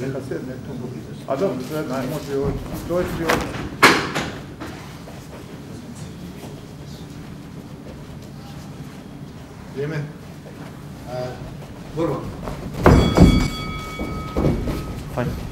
Neka. A dobro, može ovdje. Vrijeme. Borba. Fajn.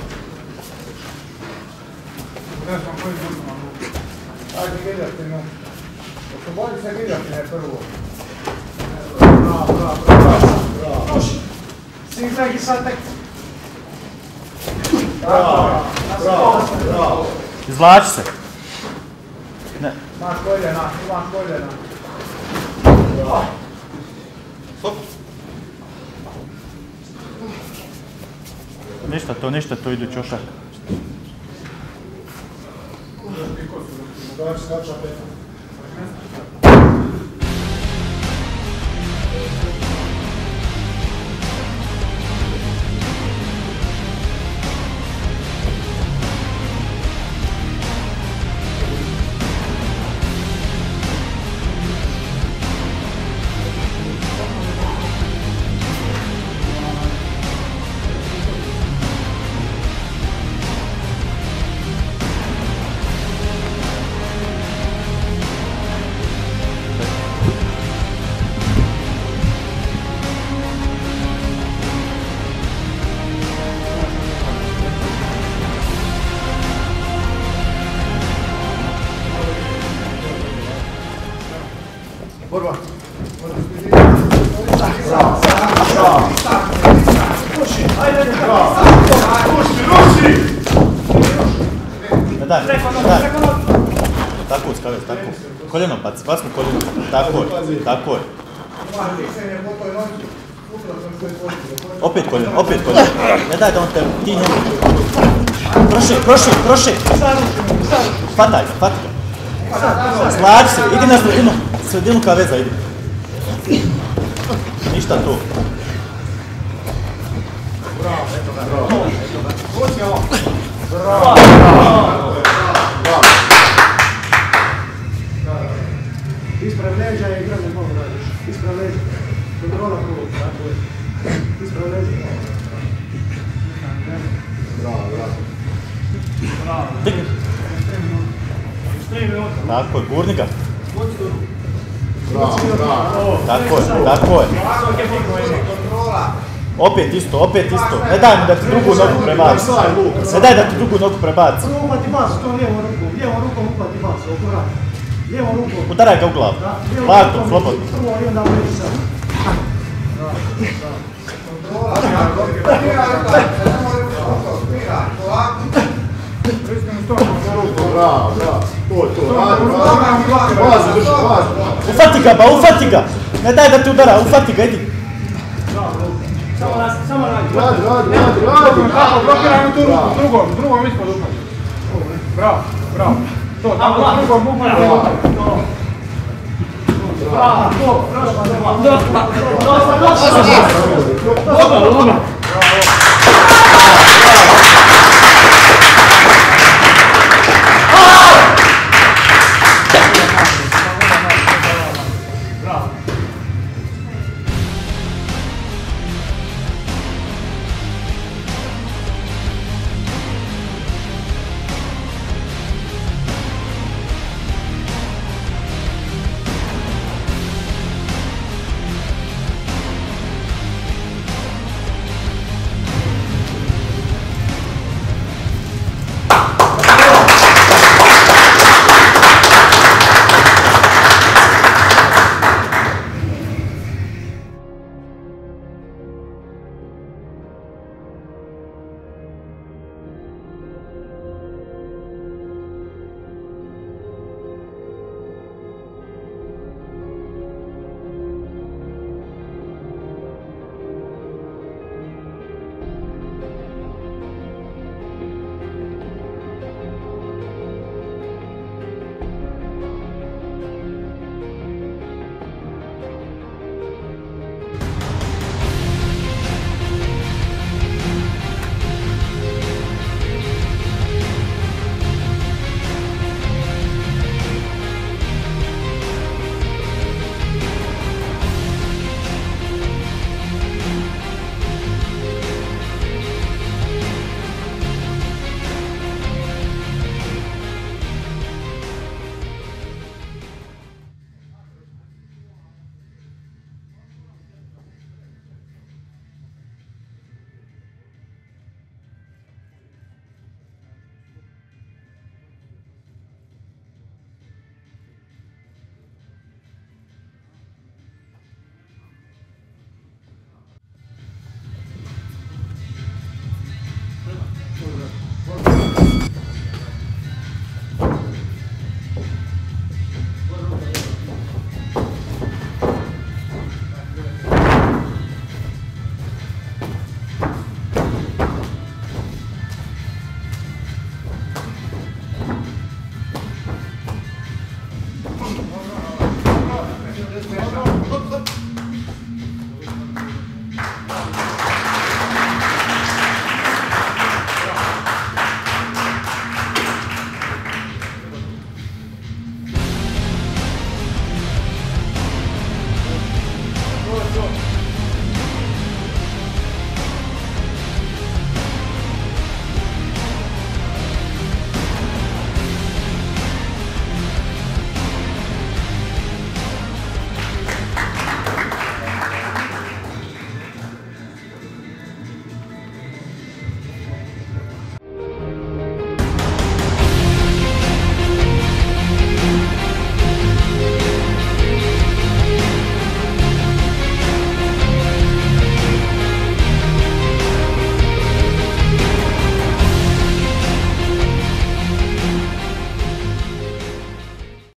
Ne se gledajte, ne prvo. Bravo, bravo, bravo. Bravo. Sad. Bravo. Izvlači se. Ne. Imaš koljena, imaš koljena. Ništa to, ništa to idu čošak. Շնորհակալություն։ tako. Koljeno baci, baci koljeno. Tako je, tako je. Sve poslije. Opet koljeno, opet koljeno. Ne daj da on te, ti njemu. Proši, proši, proši. Fataj ga. Slađi se, idi na sredinu. Sredinu kaveza, idi. Ništa tu. Ispred Digni. Tako je, gurni ga. Bravo, bravo. Tako je, tako je. Opet isto, opet isto. Ne daj mu da ti drugu nogu prebaci. Ne daj da ti drugu nogu prebaci. Prvo upati bas, to lijevom rukom. Lijevom rukom upati bas, oko vrata. Lijevom rukom. Udaraj ga u glavu. Lako, rukom. slobodno. Prvo i onda uliči sad. Bravo, bravo. Ufati ga, ba, ufati ga. Ne daj da ti udara, ufati ga, idi. Radi, radi, radi, radi. Tako, blokirajmo tu drugom, drugom ispod upati. Bravo, bravo. To, tako, drugom upati. Bravo, to, bravo, bravo.